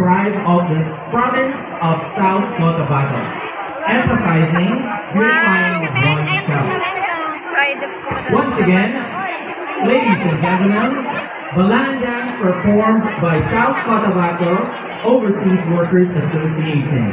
pride of the province of South Cotabato, emphasizing unifying oneself. Once again, ladies and gentlemen, the land dance performed by South Cotabato Overseas Workers Association.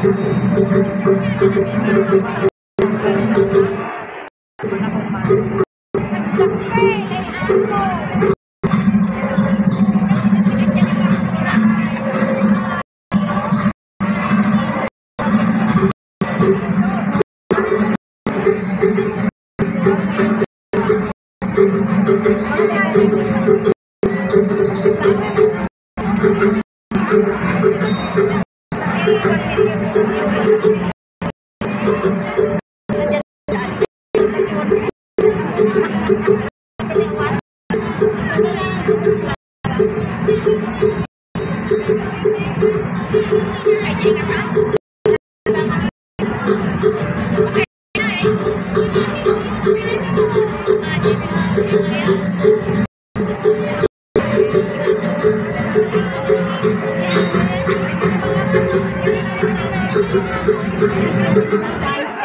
Thank you. Thank you.